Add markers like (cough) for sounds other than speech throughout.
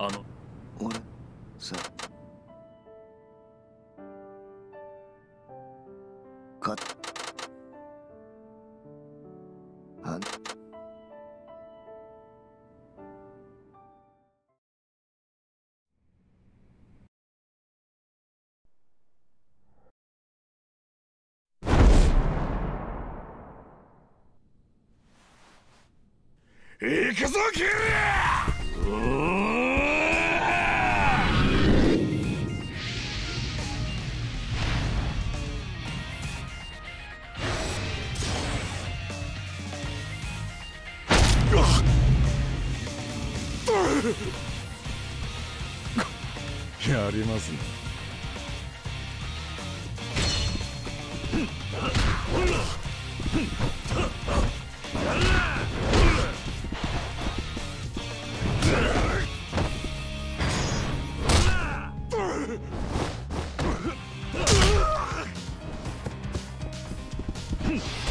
あの俺さかあん。行くぞキルやりま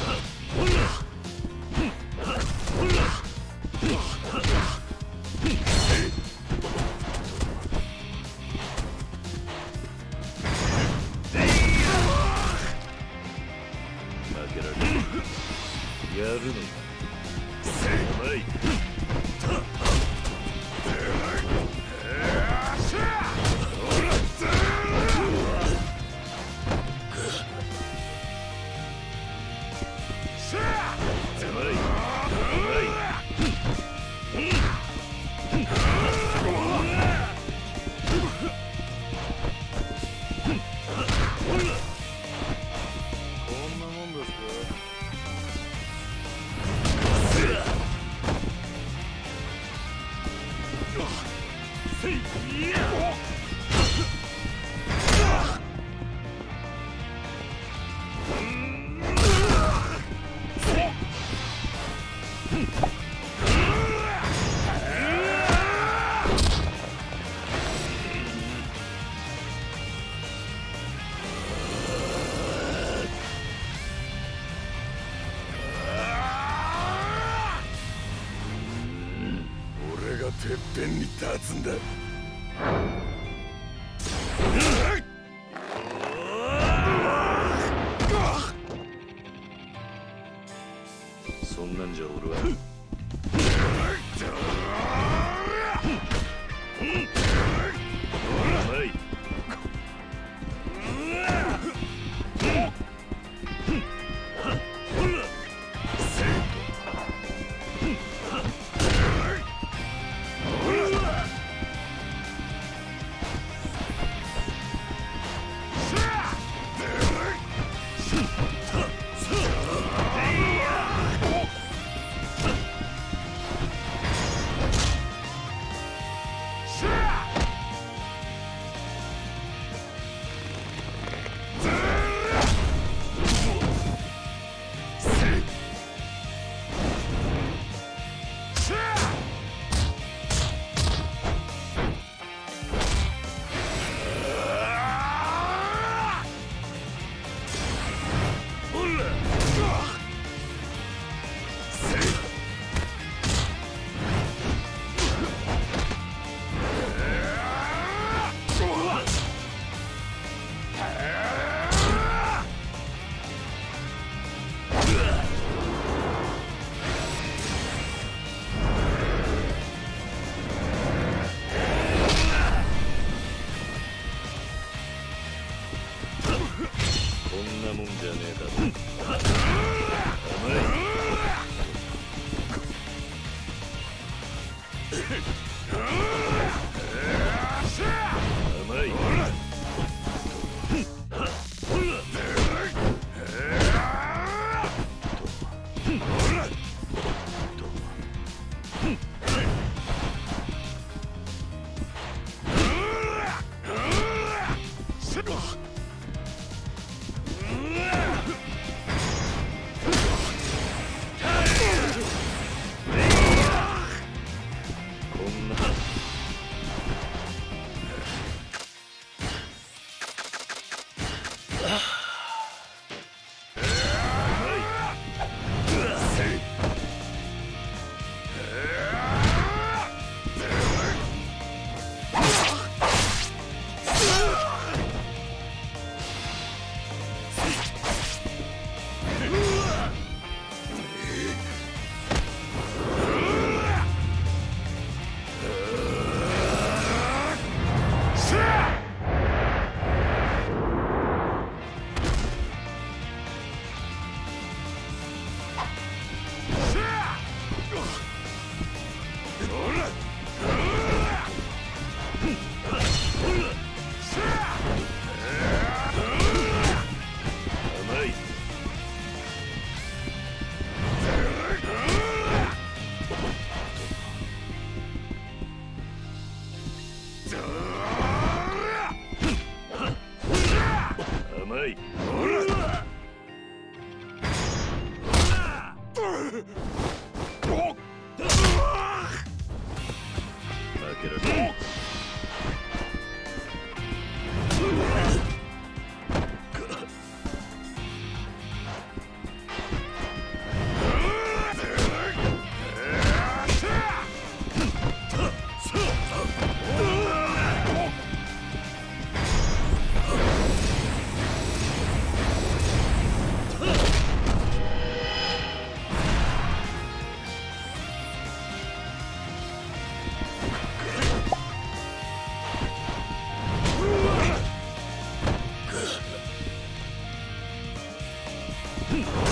立つんだ。そんなんじゃ俺は。Ugh. get it. Peace.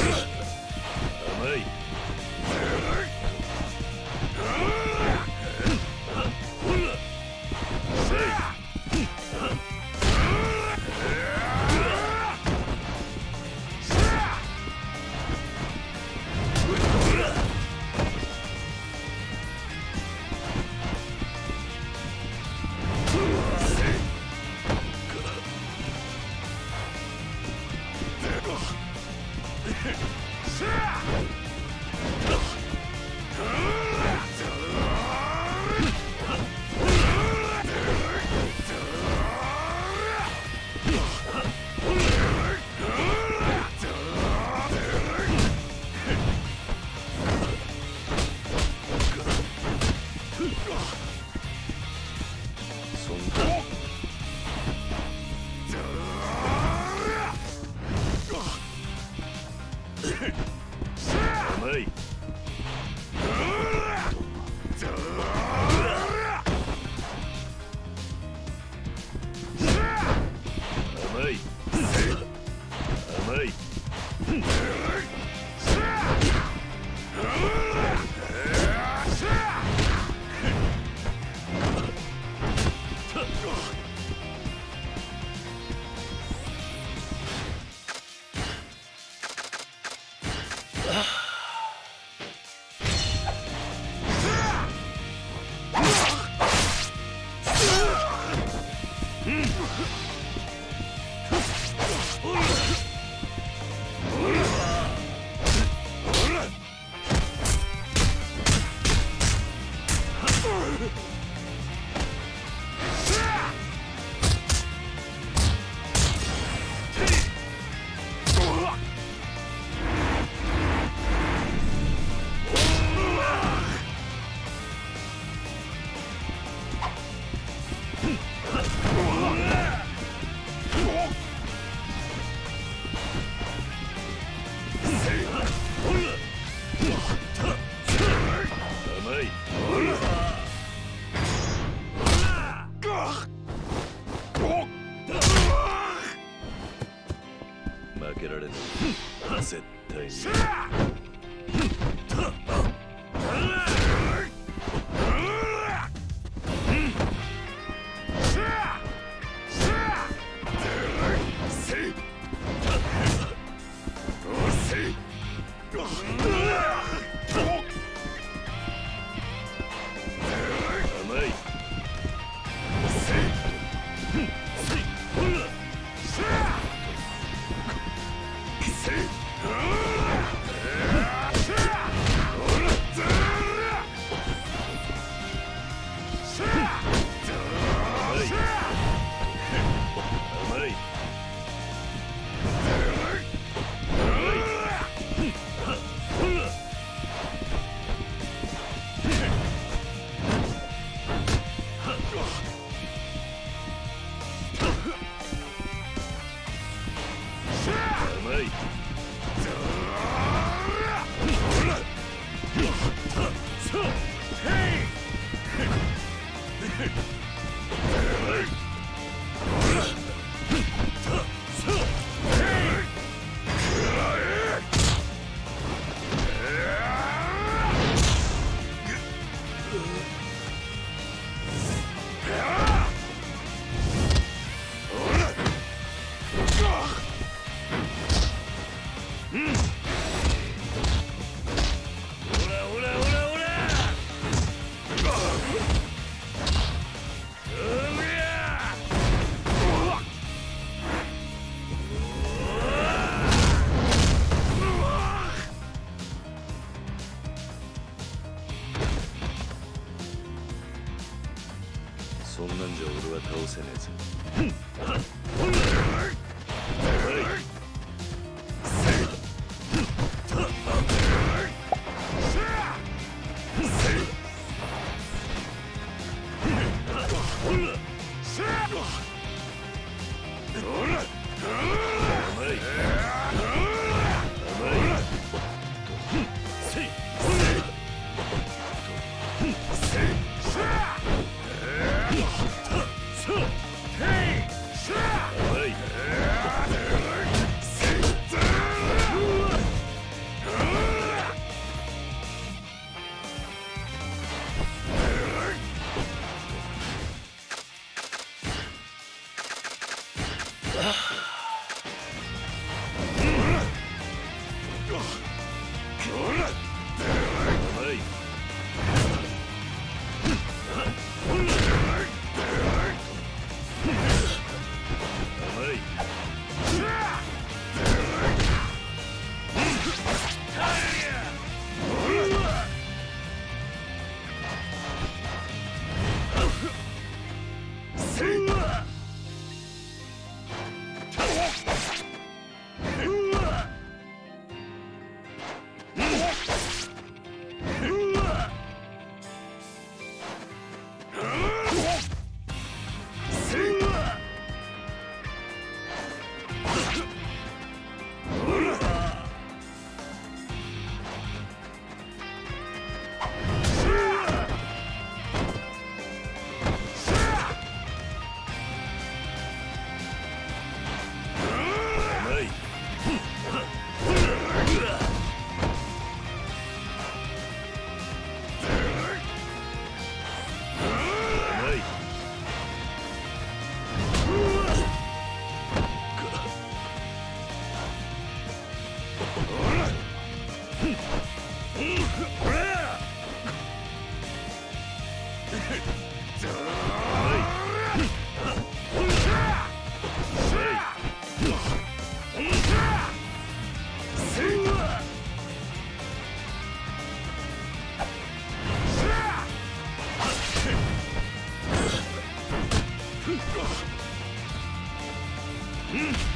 うん。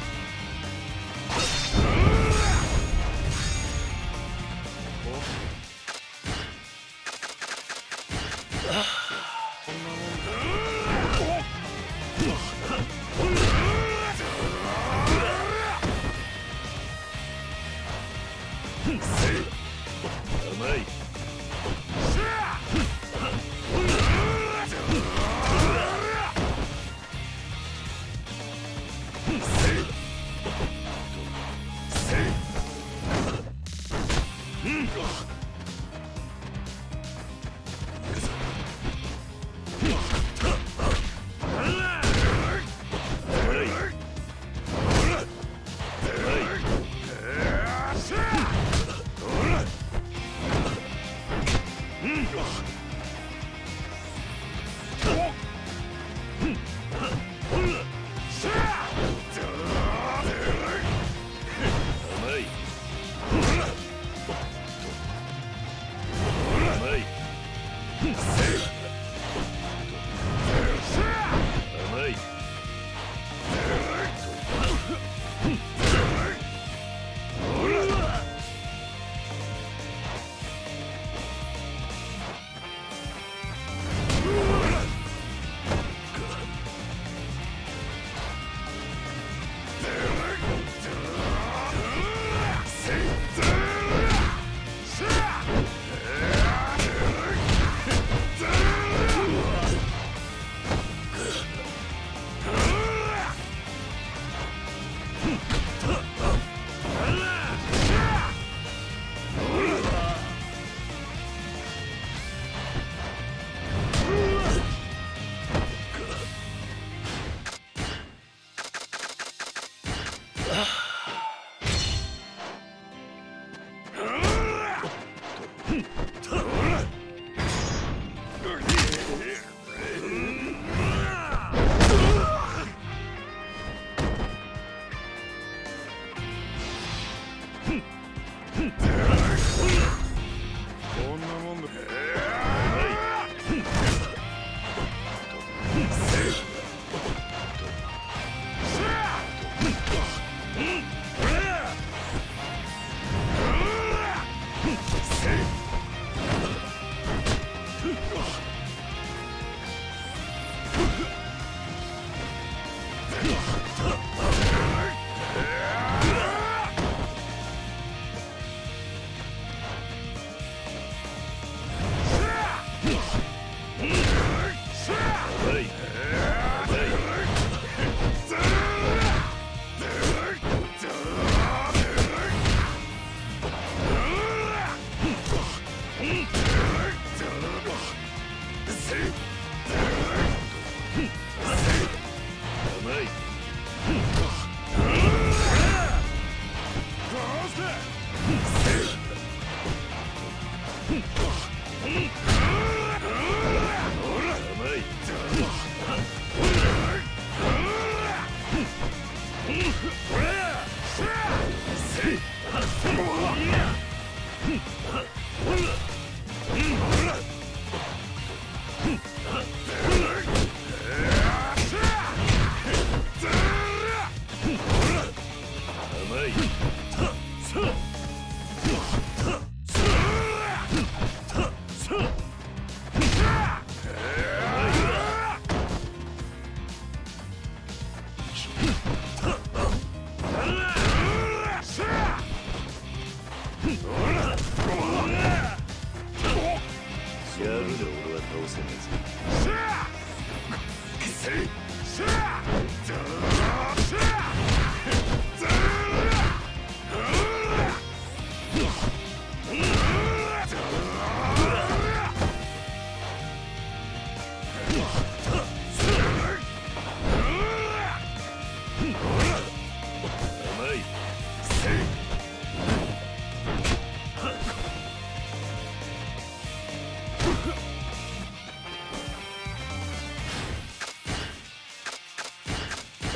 うん Yeah. Oh.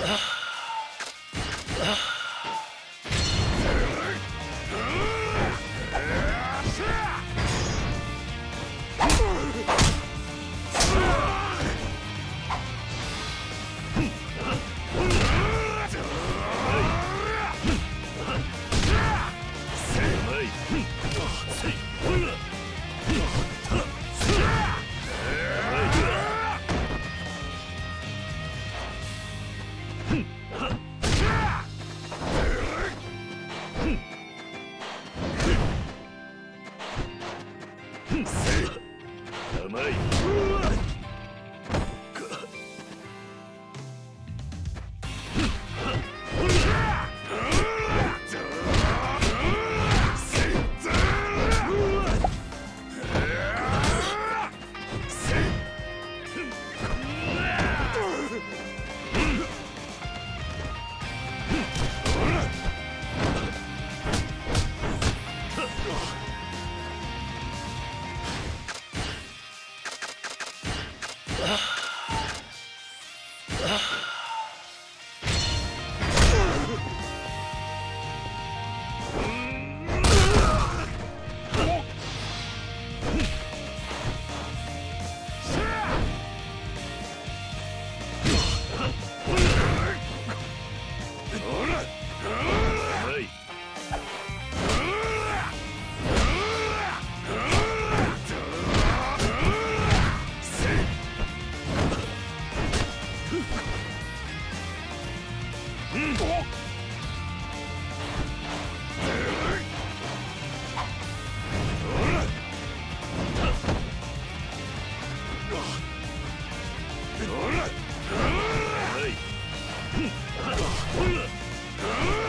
Yeah. (sighs) (sighs) me. うん!